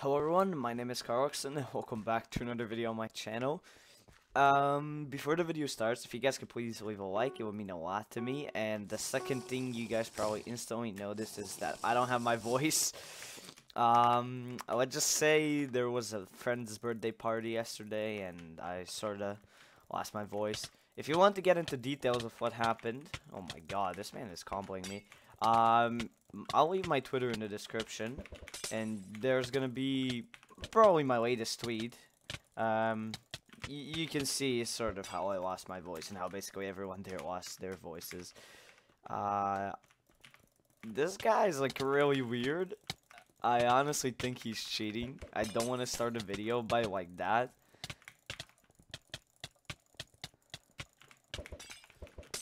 Hello everyone, my name is KarliXon and welcome back to another video on my channel. Um, before the video starts, if you guys could please leave a like, it would mean a lot to me. And the second thing you guys probably instantly noticed is that I don't have my voice. Um, let's just say there was a friend's birthday party yesterday and I sorta lost my voice. If you want to get into details of what happened, oh my god, this man is comboing me. Um, I'll leave my Twitter in the description, and there's gonna be probably my latest tweet. Um, you can see sort of how I lost my voice and how basically everyone there lost their voices. Uh, this guy is like really weird. I honestly think he's cheating. I don't want to start a video by like that.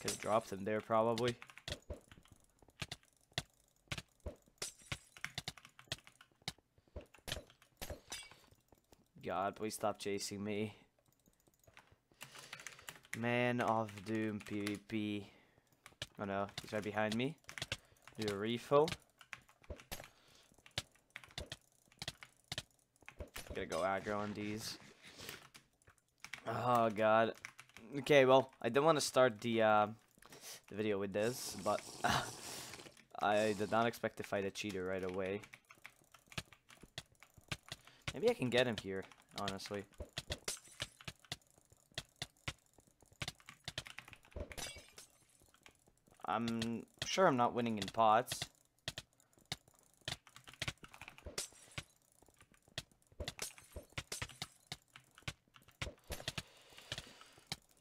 Could have dropped him there probably. God, please stop chasing me. Man of Doom PvP. Oh no, he's right behind me. Do a refill. Gotta go aggro on these. Oh god. Okay, well, I didn't want to start the uh, the video with this, but I did not expect to fight a cheater right away. Maybe I can get him here, honestly. I'm sure I'm not winning in pots.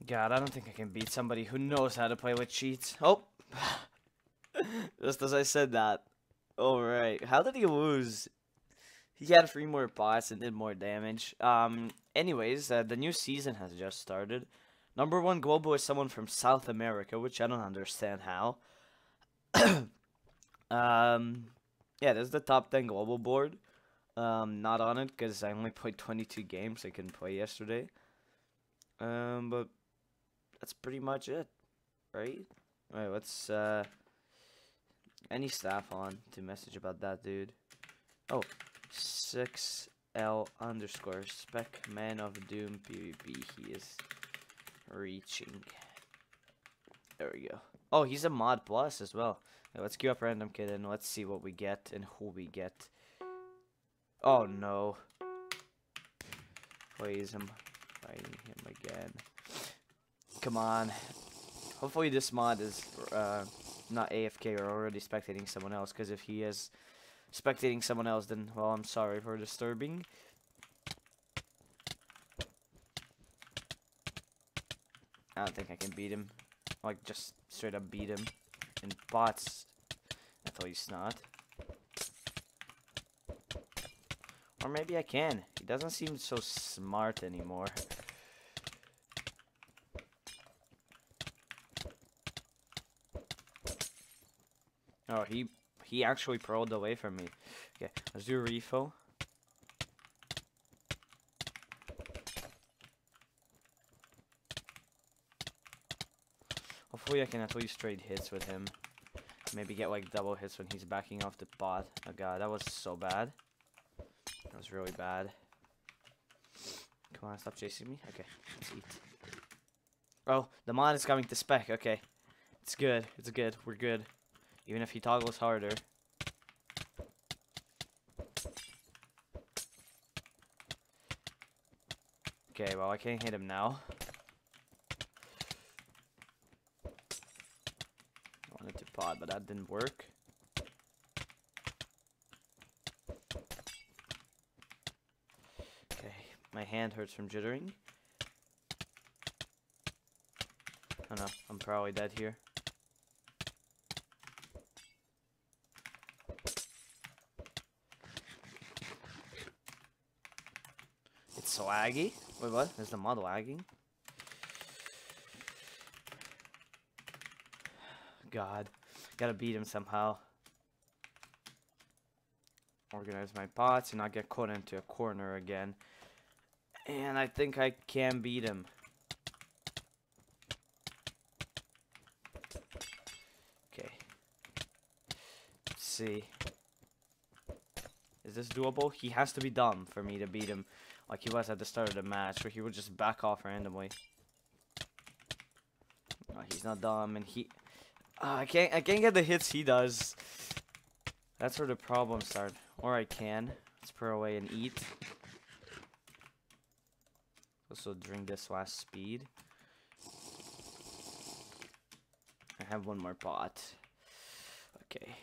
God, I don't think I can beat somebody who knows how to play with cheats. Oh! Just as I said that. Alright, how did he lose he had three more pots and did more damage. Um, anyways, uh, the new season has just started. Number one global is someone from South America, which I don't understand how. um, yeah, this is the top 10 global board. Um, not on it because I only played 22 games. I couldn't play yesterday. Um, but that's pretty much it, right? Alright, let's, uh, any staff on to message about that dude? Oh, 6L underscore spec man of doom PvP. He is reaching. There we go. Oh, he's a mod plus as well. let's queue up random kit and let's see what we get and who we get. Oh no. Please, him fighting him again. Come on. Hopefully this mod is uh, not AFK or already spectating someone else, because if he is spectating someone else, then, well, I'm sorry for disturbing. I don't think I can beat him. Like, just straight up beat him. In bots, at least not. Or maybe I can. He doesn't seem so smart anymore. Oh, he he actually prolled away from me. Okay, let's do a refill. Hopefully I can at least trade hits with him. Maybe get like double hits when he's backing off the bot. Oh god, that was so bad. That was really bad. Come on, stop chasing me. Okay, let's eat. Oh, the mod is coming to spec. Okay. It's good. It's good. We're good. Even if he toggles harder. Okay, well I can't hit him now. I wanted to pod, but that didn't work. Okay, my hand hurts from jittering. Oh no, I'm probably dead here. It's laggy. Wait, what? Is the mod lagging? God. Gotta beat him somehow. Organize my pots and not get caught into a corner again. And I think I can beat him. Okay. Let's see. Is this doable? He has to be dumb for me to beat him like he was at the start of the match, where he would just back off randomly. Oh, he's not dumb, and he... Uh, I can't I can't get the hits he does. That's where the problems start. Or I can. Let's put away and eat. Also drink this last speed. I have one more pot. Okay.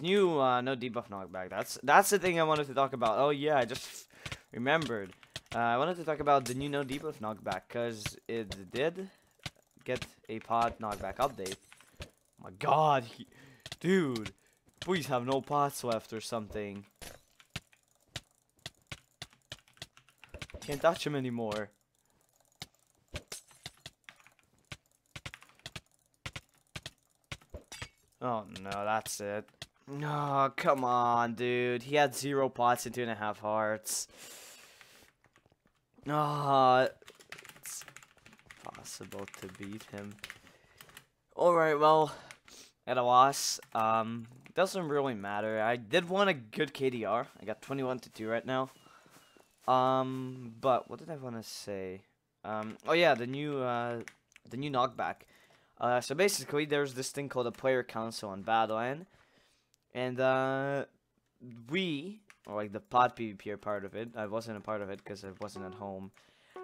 New uh, no debuff knockback. That's that's the thing I wanted to talk about. Oh yeah, I just remembered. Uh, I wanted to talk about the new no debuff knockback because it did get a pot knockback update. Oh my God, he, dude, please have no pots left or something. Can't touch him anymore. Oh no, that's it. No, come on, dude. He had zero pots and two and a half hearts. Ah, oh, it's possible to beat him. Alright, well, at a loss. Um, doesn't really matter. I did want a good KDR. I got 21 to 2 right now. Um, but what did I want to say? Um, oh yeah, the new, uh, the new knockback. Uh, so basically, there's this thing called a player council on Badlion. And, uh, we, or like the pot PvP part of it. I wasn't a part of it because I wasn't at home.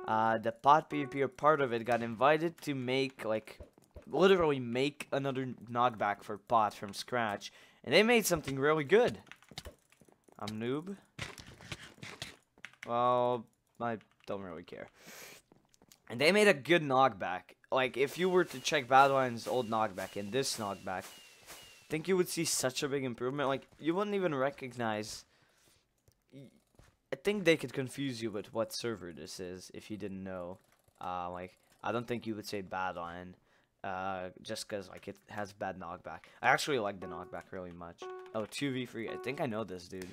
Uh, the pot PvP part of it got invited to make, like, literally make another knockback for pot from scratch. And they made something really good. I'm noob. Well, I don't really care. And they made a good knockback. Like, if you were to check Badlion's old knockback and this knockback, think you would see such a big improvement. Like, you wouldn't even recognize... I think they could confuse you with what server this is if you didn't know. Uh, like, I don't think you would say Badlion. Uh, just because, like, it has bad knockback. I actually like the knockback really much. Oh, 2v3. I think I know this, dude.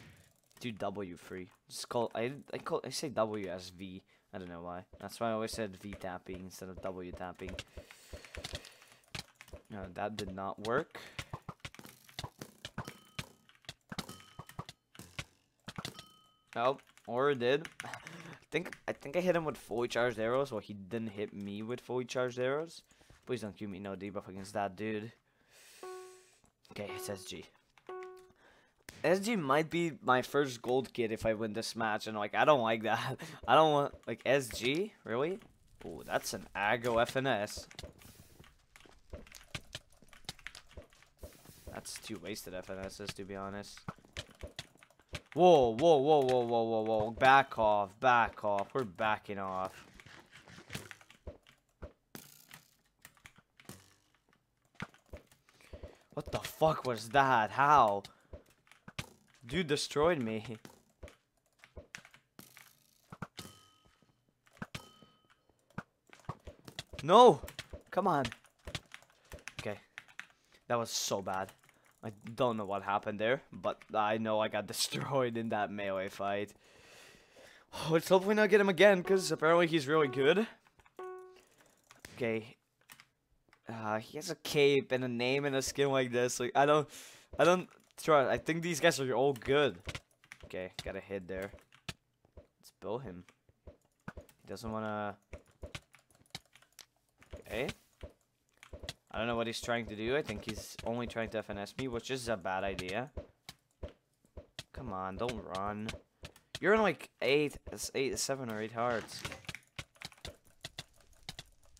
Do W free. Just call, I, I, call, I say W as V. I don't know why. That's why I always said V tapping instead of W tapping. No, that did not work. Oh, or did. I think I think I hit him with fully charged arrows, while he didn't hit me with fully charged arrows. Please don't give me no debuff against that dude. Okay, it's SG. SG might be my first gold kit if I win this match, and like I don't like that. I don't want like SG really. Oh, that's an Aggo FNS. That's two wasted FNSs to be honest. Whoa, whoa, whoa, whoa, whoa, whoa, whoa! Back off, back off. We're backing off. What the fuck was that? How? Dude destroyed me. No! Come on. Okay. That was so bad. I don't know what happened there, but I know I got destroyed in that melee fight. Let's hopefully not get him again, because apparently he's really good. Okay. Uh, he has a cape and a name and a skin like this. Like, I don't... I don't Try. I think these guys are all good. Okay, got a hit there. Let's bill him. He doesn't want to... Okay. I don't know what he's trying to do. I think he's only trying to FNS me, which is a bad idea. Come on, don't run. You're in like eight, eight, seven or eight hearts.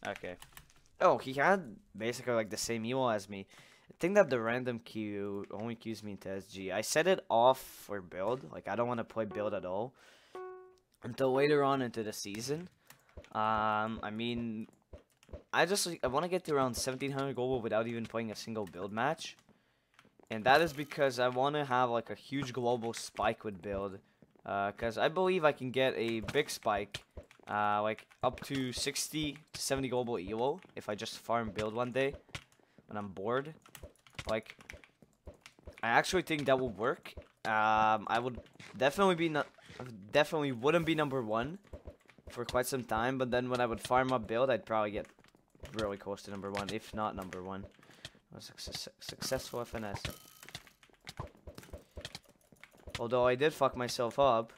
Okay. Oh, he had basically like the same elo as me. I think that the random queue only queues me into SG. I set it off for build. Like, I don't want to play build at all. Until later on into the season. Um, I mean, I just, I want to get to around 1700 global without even playing a single build match. And that is because I want to have, like, a huge global spike with build. Because uh, I believe I can get a big spike, uh, like, up to 60 to 70 global elo if I just farm build one day when I'm bored. Like, I actually think that will work. Um, I would definitely be not, definitely wouldn't be number one for quite some time. But then when I would farm up build, I'd probably get really close to number one, if not number one. a success successful FNS. Although I did fuck myself up.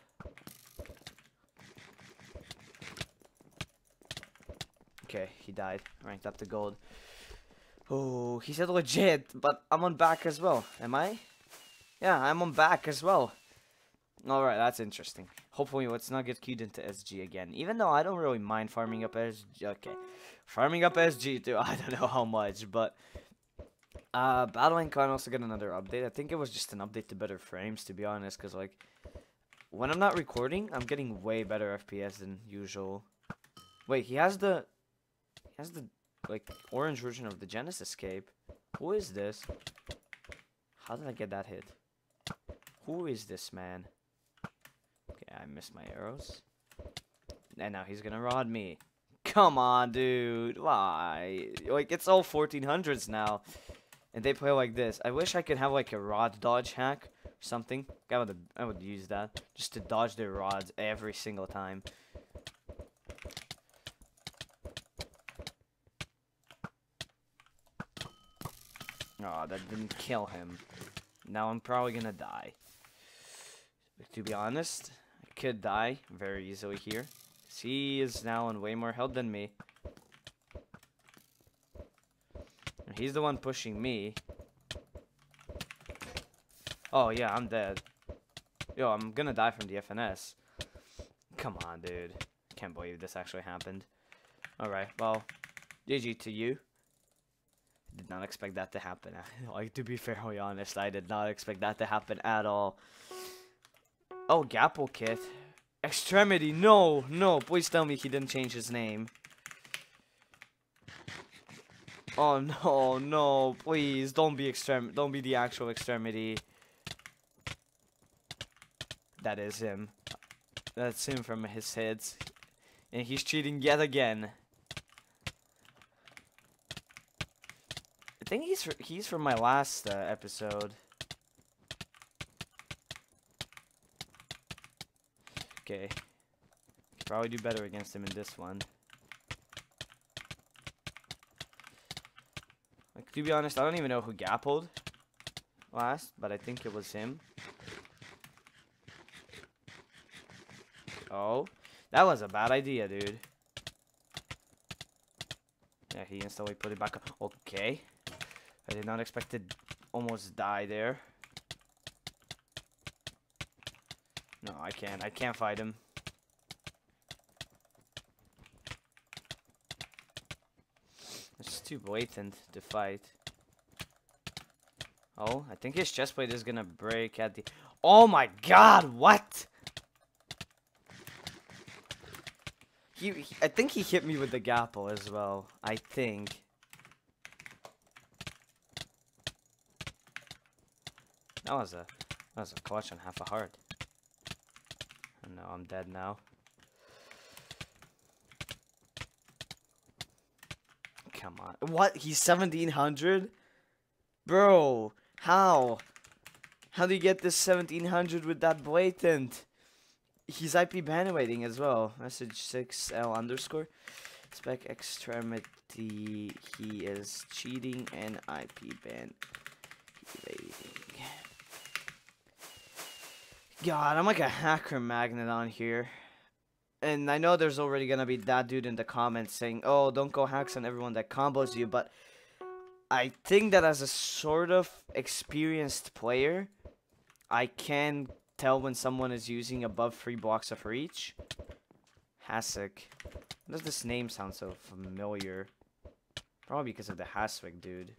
Okay, he died. Ranked up to gold. Oh, he said legit, but I'm on back as well. Am I? Yeah, I'm on back as well. Alright, that's interesting. Hopefully let's not get queued into SG again. Even though I don't really mind farming up SG. Okay. Farming up SG too. I don't know how much, but... Uh, Badlion can also get another update. I think it was just an update to better frames, to be honest. Because, like, when I'm not recording, I'm getting way better FPS than usual. Wait, he has the... He has the, like, orange version of the Genesis Cape. Who is this? How did I get that hit? Who is this man? I missed my arrows. And now he's gonna rod me. Come on, dude. Why? Like, it's all 1400s now. And they play like this. I wish I could have, like, a rod dodge hack or something. I would, I would use that. Just to dodge their rods every single time. Oh, that didn't kill him. Now I'm probably gonna die. To be honest, could die very easily here. He is now in way more health than me. He's the one pushing me. Oh yeah, I'm dead. Yo, I'm gonna die from the FNS. Come on, dude. Can't believe this actually happened. Alright, well, GG to you. Did not expect that to happen. like, to be fairly honest, I did not expect that to happen at all. Oh, Gapple Kit. Extremity, no, no, please tell me he didn't change his name. Oh no, no, please, don't be extrem don't be the actual extremity. That is him. That's him from his hits. And he's cheating yet again. I think he's he's from my last uh, episode. Okay. Probably do better against him in this one. Like, to be honest, I don't even know who gappled last, but I think it was him. Oh, that was a bad idea, dude. Yeah, he instantly put it back up. Okay. I did not expect to almost die there. I can't. I can't fight him. It's too blatant to fight. Oh, I think his chest plate is gonna break at the... Oh my god, what? He, he, I think he hit me with the gapple as well. I think. That was a that was a clutch and half a heart. I'm dead now. Come on. What? He's 1700? Bro, how? How do you get this 1700 with that blatant? He's IP ban waiting as well. Message 6L underscore. Spec extremity. He is cheating and IP ban evading. God, I'm like a hacker magnet on here. And I know there's already gonna be that dude in the comments saying, oh, don't go hacks on everyone that combos you, but I think that as a sort of experienced player, I can tell when someone is using above three blocks of reach. Hasek. Does this name sound so familiar? Probably because of the Haswick dude.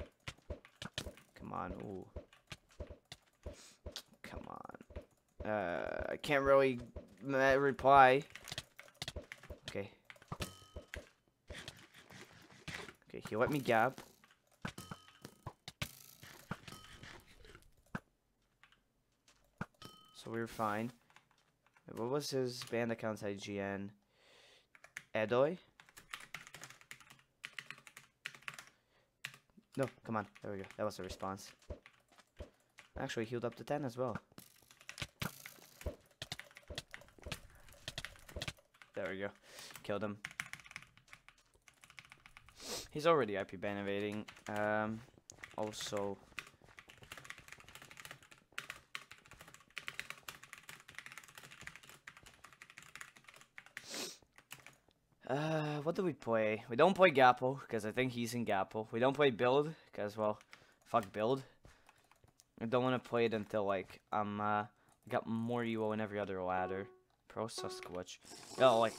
Come on, ooh. Uh, I can't really reply. Okay. Okay, he let me gap. So we are fine. What was his band account's IGN? Edoy? No, come on. There we go. That was the response. Actually, healed up to 10 as well. There we go. Killed him. He's already IP ban evading. Um, also Uh, what do we play? We don't play Gapple, because I think he's in Gapple. We don't play Build, because, well, fuck Build. I don't want to play it until, like, I'm, uh, got more UO in every other ladder. Pro Sasquatch. No, like,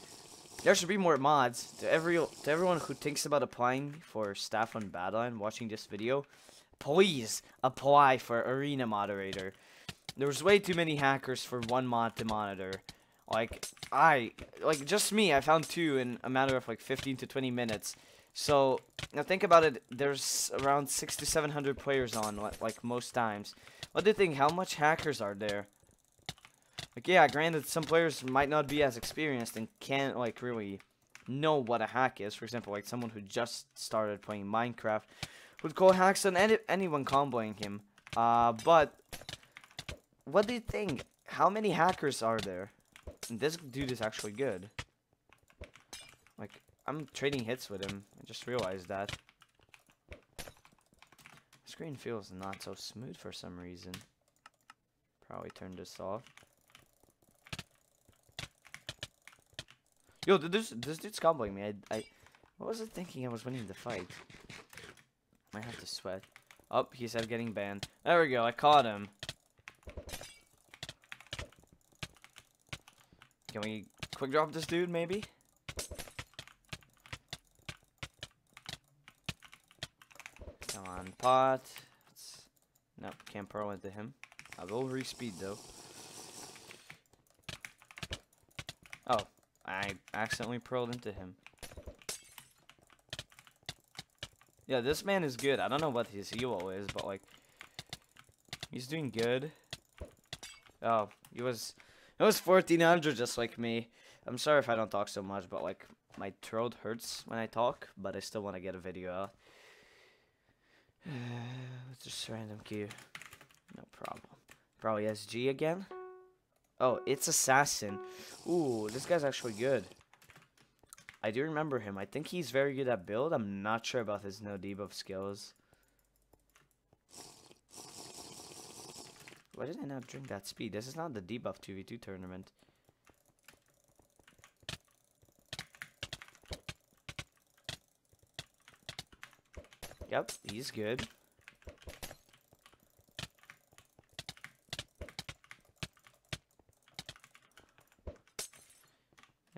there should be more mods. To every to everyone who thinks about applying for staff on Badlion watching this video, please apply for Arena Moderator. There's way too many hackers for one mod to monitor. Like, I, like, just me, I found two in a matter of, like, 15 to 20 minutes. So, now think about it, there's around 6 to 700 players on, like, like most times. What do you think, how much hackers are there? Like, yeah, granted, some players might not be as experienced and can't, like, really know what a hack is. For example, like, someone who just started playing Minecraft would call hacks on any anyone comboing him. Uh, but, what do you think? How many hackers are there? This dude is actually good. Like, I'm trading hits with him. I just realized that. Screen feels not so smooth for some reason. Probably turn this off. Yo, this this dude's comboing me. I, I, what was I thinking? I was winning the fight. Might have to sweat. Oh, he said getting banned. There we go. I caught him. Can we quick drop this dude, maybe? Come on, pot. Let's... Nope, can't pearl into him. I will respeed, though. Oh, I accidentally pearled into him. Yeah, this man is good. I don't know what his elo is, but, like, he's doing good. Oh, he was it was 1400 just like me. I'm sorry if I don't talk so much, but like my throat hurts when I talk, but I still want to get a video out. just random queue. No problem. Probably SG again. Oh, it's Assassin. Ooh, this guy's actually good. I do remember him. I think he's very good at build. I'm not sure about his no debuff skills. Why did I not drink that speed? This is not the debuff 2v2 tournament. Yep, he's good.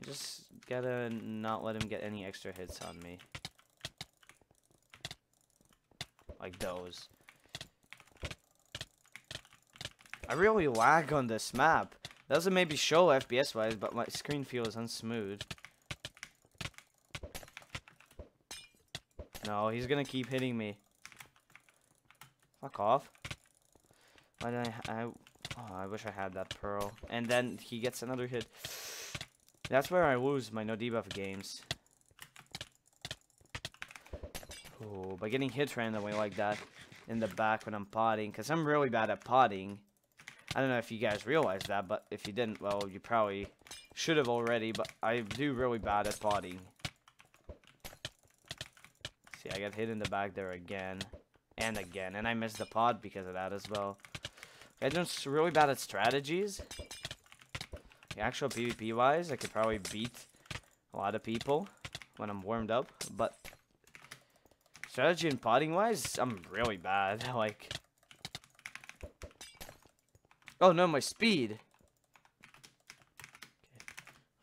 Just gotta not let him get any extra hits on me. Like those. I really lag on this map. Doesn't maybe show FPS wise, but my screen feels unsmooth. No, he's gonna keep hitting me. Fuck off. Why did I, I, oh, I wish I had that pearl. And then he gets another hit. That's where I lose my no debuff games. Oh, by getting hit randomly like that in the back when I'm potting, because I'm really bad at potting. I don't know if you guys realize that, but if you didn't, well, you probably should have already, but I do really bad at potting. See, I got hit in the back there again, and again, and I missed the pod because of that as well. I'm just really bad at strategies. Actual PvP-wise, I could probably beat a lot of people when I'm warmed up, but strategy and potting-wise, I'm really bad. Like, Oh no, my speed. Okay.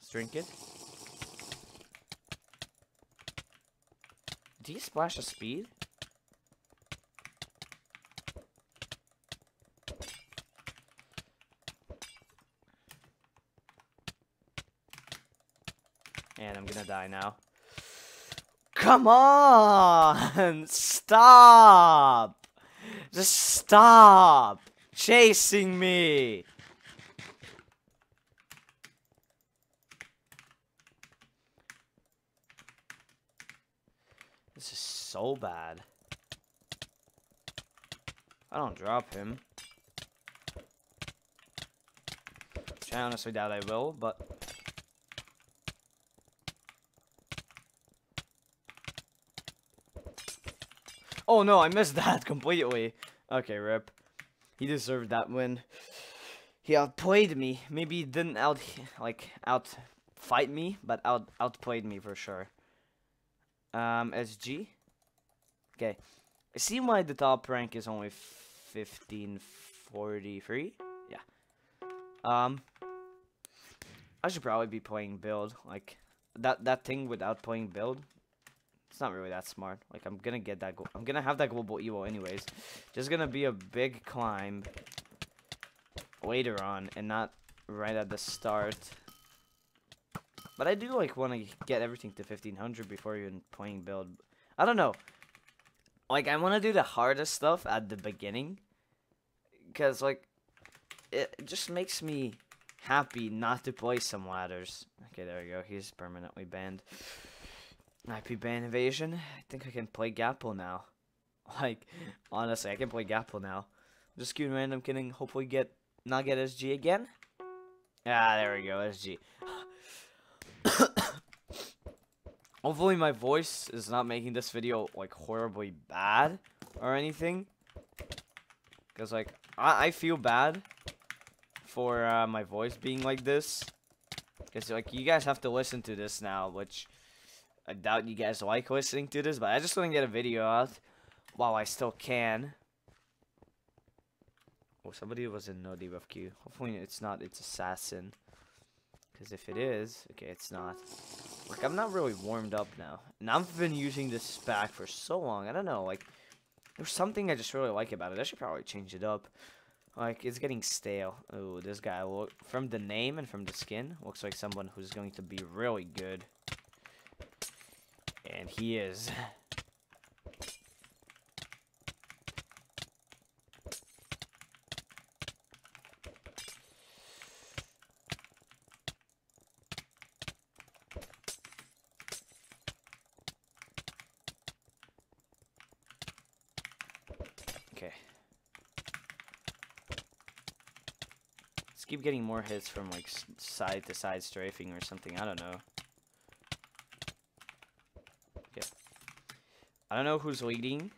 Let's drink it. Do you splash a speed? And I'm gonna die now. Come on! Stop! Just stop! chasing me. This is so bad. I don't drop him. Which I honestly doubt I will, but... Oh no, I missed that completely. Okay, rip. He deserved that win. He outplayed me. Maybe he didn't out like out fight me, but out outplayed me for sure. Um, SG. Okay. I see why the top rank is only 1543. Yeah. Um, I should probably be playing build. Like, that, that thing without playing build, it's not really that smart. Like, I'm gonna get that, I'm gonna have that global elo anyways. Just gonna be a big climb later on and not right at the start. But I do, like, want to get everything to 1500 before even playing build. I don't know. Like, I want to do the hardest stuff at the beginning. Because, like, it just makes me happy not to play some ladders. Okay, there we go. He's permanently banned. IP ban evasion. I think I can play Gapple now. Like, honestly, I can play Gapple now. Just queuing random kidding. Hopefully get, not get SG again. Ah, there we go, SG. Hopefully my voice is not making this video, like, horribly bad or anything. Because, like, I, I feel bad for uh, my voice being like this. Because, like, you guys have to listen to this now, which I doubt you guys like listening to this. But I just want to get a video out while I still can. Oh, somebody was in no debuff queue. Hopefully it's not, it's Assassin. Because if it is, okay, it's not. Like, I'm not really warmed up now. And I've been using this pack for so long. I don't know, like, there's something I just really like about it. I should probably change it up. Like, it's getting stale. Oh, this guy, look, from the name and from the skin, looks like someone who's going to be really good. And he is. Okay. Let's keep getting more hits from like side to side strafing or something. I don't know. Okay. I don't know who's leading.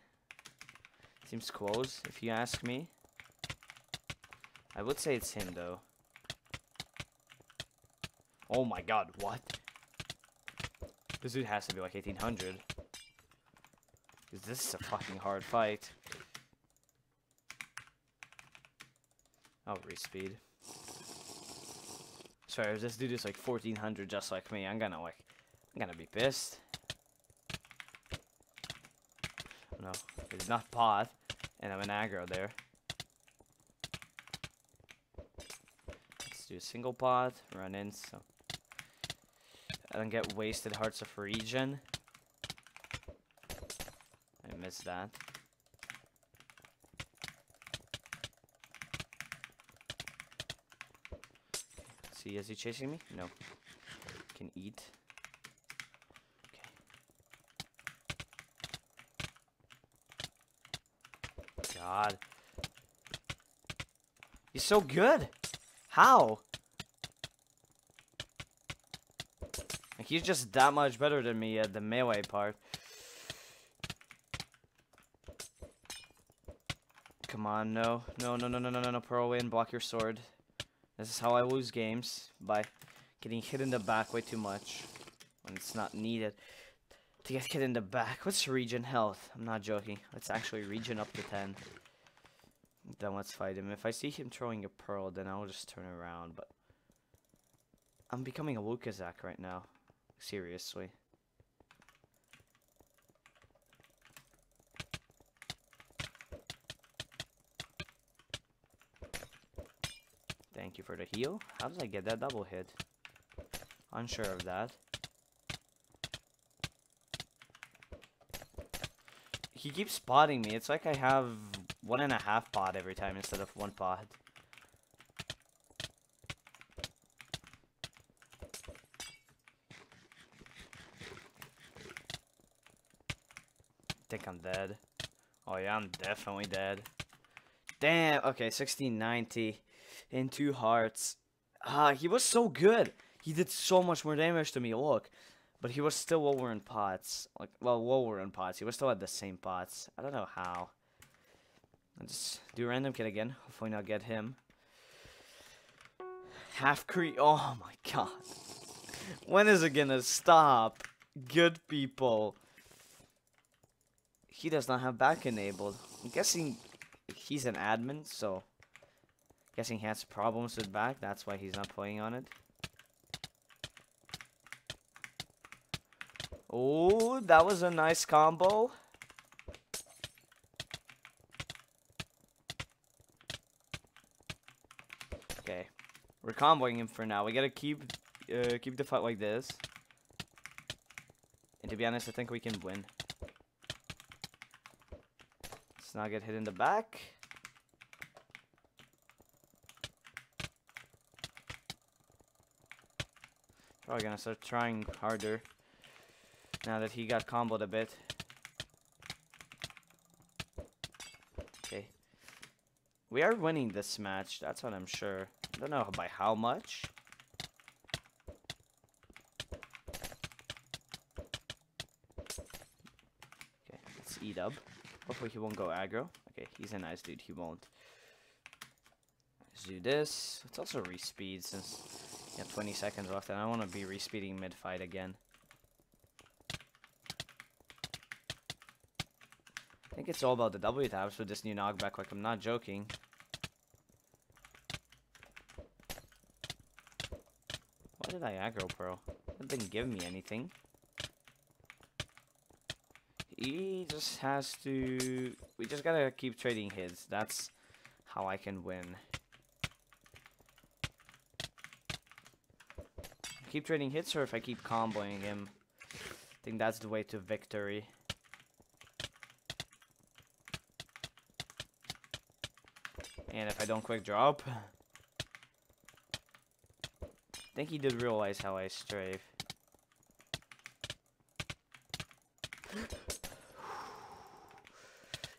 Seems close, if you ask me. I would say it's him, though. Oh my god, what? This dude has to be like 1800. Because this is a fucking hard fight. I'll respeed. Sorry, if this dude is like 1400 just like me, I'm gonna like, I'm gonna be pissed. No, it's not pot, and I'm an aggro there. Let's do a single pot, run in, so I don't get wasted hearts of regen. I missed that. see. Is he chasing me? No. Can eat. Okay. God. He's so good. How? Like, he's just that much better than me at the melee part. Come on, no. No, no, no, no, no, no, no. Pearl in, block your sword. This is how I lose games, by getting hit in the back way too much when it's not needed to get hit in the back. What's regen health? I'm not joking. Let's actually regen up to 10. Then let's fight him. If I see him throwing a pearl, then I'll just turn around, but... I'm becoming a Lukaszak right now. Seriously. Thank you for the heal. How did I get that double hit? Unsure of that. He keeps spotting me. It's like I have one and a half pot every time instead of one pot. think I'm dead. Oh yeah, I'm definitely dead. Damn, okay, 1690 in two hearts. Ah, he was so good. He did so much more damage to me, look. But he was still lower in pots. Like, well, lower in pots. He was still at the same pots. I don't know how. Just do random kit again. Hopefully not get him. Half creep. Oh my god. When is it gonna stop? Good people. He does not have back enabled. I'm guessing he's an admin, so guessing he has problems with back. That's why he's not playing on it. Oh, that was a nice combo. Okay, we're comboing him for now. We gotta keep uh, keep the fight like this. And to be honest, I think we can win. Let's not get hit in the back. Probably gonna start trying harder now that he got comboed a bit. Okay. We are winning this match, that's what I'm sure. I don't know by how much. Okay, let's eat up. Hopefully he won't go aggro. Okay, he's a nice dude, he won't. Let's do this. Let's also respeed since you have 20 seconds left and I want to be respeeding mid-fight again. I think it's all about the W taps with this new knockback, like I'm not joking. Did I aggro? That didn't give me anything. He just has to... We just gotta keep trading hits. That's how I can win. Keep trading hits or if I keep comboing him. I think that's the way to victory. And if I don't quick drop... Think he did realize how I strafe.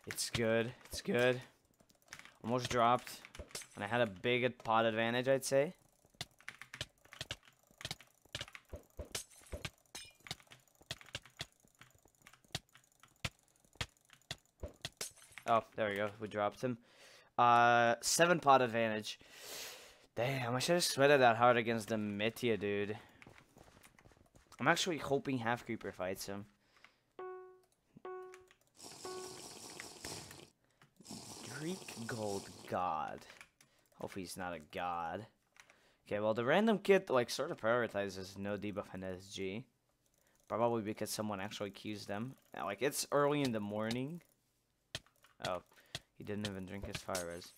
It's good. It's good. Almost dropped. And I had a big pot advantage, I'd say. Oh, there we go. We dropped him. Uh, seven pot advantage. Damn, I should have sweated that hard against the Mitya dude. I'm actually hoping Half Creeper fights him. Greek Gold God. Hopefully he's not a god. Okay, well the random kit like sort of prioritizes no debuff and SG. Probably because someone actually queues them. Like it's early in the morning. Oh, he didn't even drink his fire res.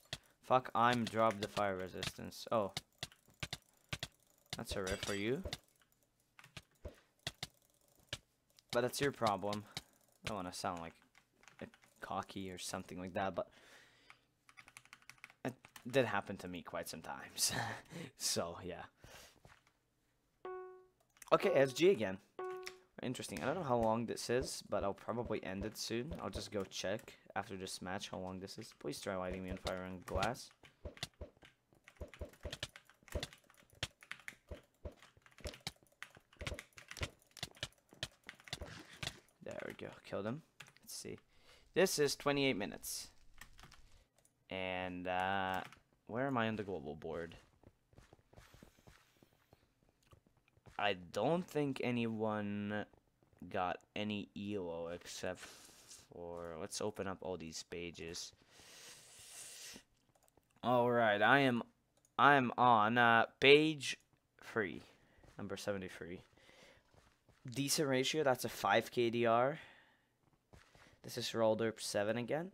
Fuck, I'm dropped the fire resistance. Oh. That's a rip for you. But that's your problem. I don't want to sound like cocky or something like that, but it did happen to me quite some times. so, yeah. Okay, SG again. Interesting. I don't know how long this is, but I'll probably end it soon. I'll just go check after this match how long this is. Please try lighting me on fire on glass. There we go. Killed him. Let's see. This is 28 minutes. And, uh, where am I on the global board? I don't think anyone got any ELO except for let's open up all these pages. All right, I am I am on uh, page three, number seventy three. Decent ratio. That's a five KDR. This is Rolderp seven again.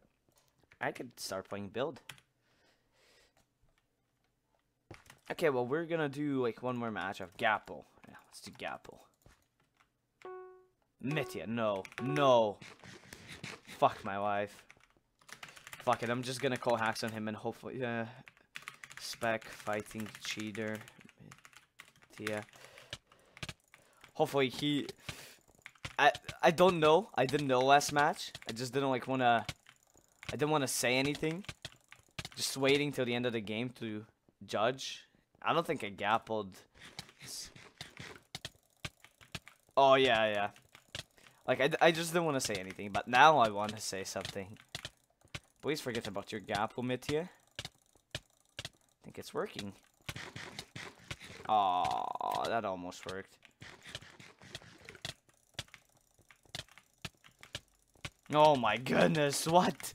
I could start playing build. Okay, well, we're gonna do, like, one more match of Gapple. Yeah, let's do Gapple. Mitya, no. No. Fuck my life. Fuck it, I'm just gonna call hacks on him and hopefully, uh, spec, fighting, cheater, Yeah. Hopefully he, I, I don't know, I didn't know last match, I just didn't like wanna, I didn't wanna say anything, just waiting till the end of the game to judge, I don't think I gappled. Oh, yeah, yeah. Like, I, I just didn't want to say anything, but now I want to say something. Please forget about your gap limit here. I think it's working. Oh, that almost worked. Oh my goodness, what?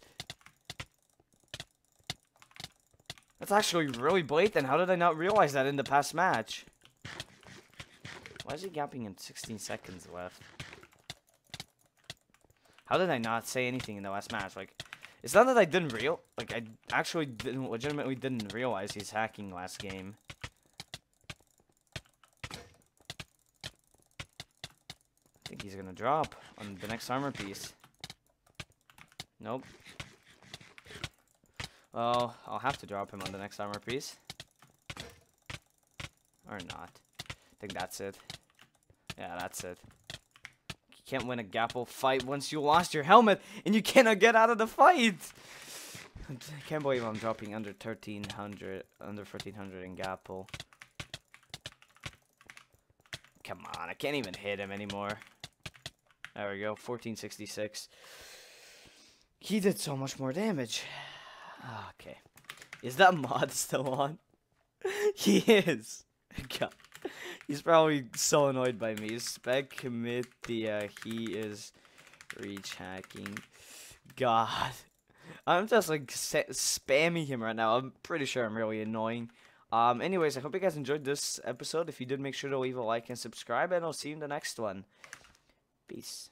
That's actually really blatant. How did I not realize that in the past match? Why is he gapping in 16 seconds left? How did I not say anything in the last match? Like, it's not that I didn't real, like, I actually didn't, legitimately didn't realize he's hacking last game. I think he's gonna drop on the next armor piece. Nope. Well, I'll have to drop him on the next armor piece. Or not. I think that's it. Yeah, that's it can't win a Gapple fight once you lost your helmet and you cannot get out of the fight. I can't believe I'm dropping under 1300, under 1400 in Gapple. Come on, I can't even hit him anymore. There we go, 1466. He did so much more damage. Okay. Is that mod still on? he is. God. He's probably so annoyed by me. Spec commit uh, he is reach hacking. God. I'm just like spamming him right now. I'm pretty sure I'm really annoying. Um, anyways, I hope you guys enjoyed this episode. If you did, make sure to leave a like and subscribe, and I'll see you in the next one. Peace.